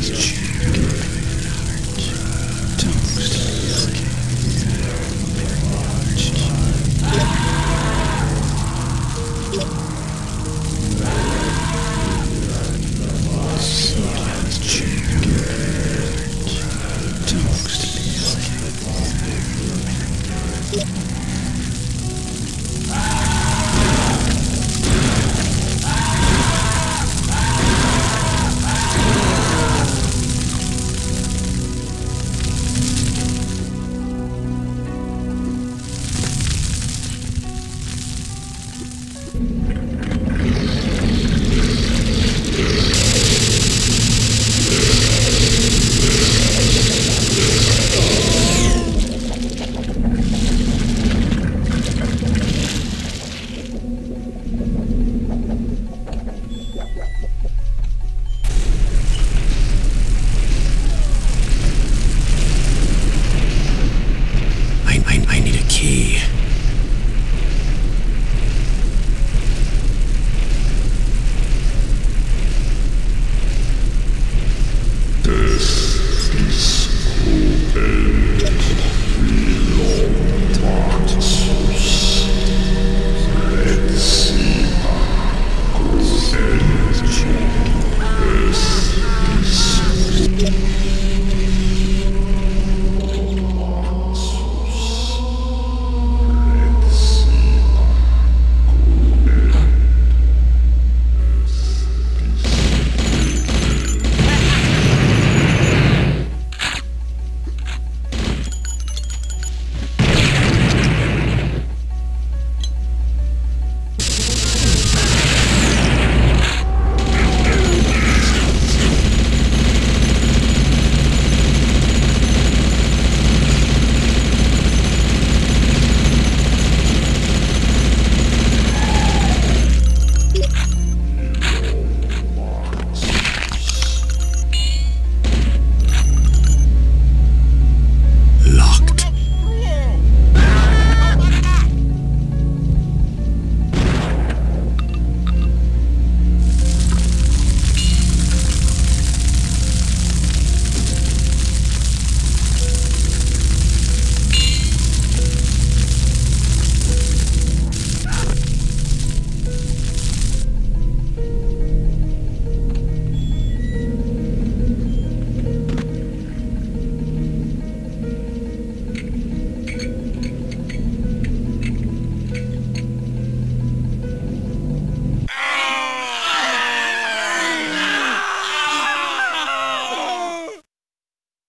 podcast.